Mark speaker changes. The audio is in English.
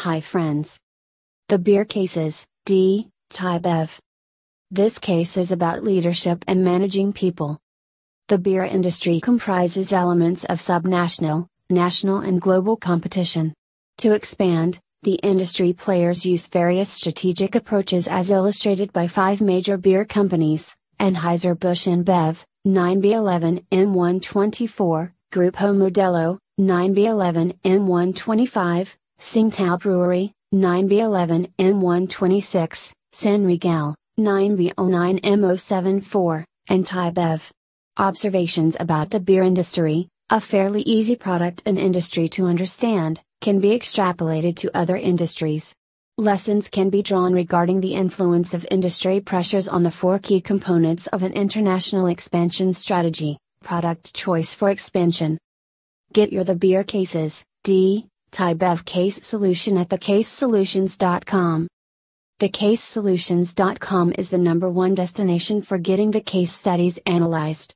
Speaker 1: Hi friends. The beer cases, D. Thai Bev. This case is about leadership and managing people. The beer industry comprises elements of subnational, national, and global competition. To expand, the industry players use various strategic approaches as illustrated by five major beer companies Anheuser-Busch InBev, 9B11 M124, Grupo Modelo, 9B11 M125, Tsingtao Brewery, 9B11 M126, San Miguel, 9B09 M074, and Thai Bev. Observations about the beer industry, a fairly easy product and industry to understand, can be extrapolated to other industries. Lessons can be drawn regarding the influence of industry pressures on the four key components of an international expansion strategy product choice for expansion. Get your The Beer Cases, D. Thai Bev Case Solution at thecasesolutions.com. Thecasesolutions.com is the number one destination for getting the case studies analyzed.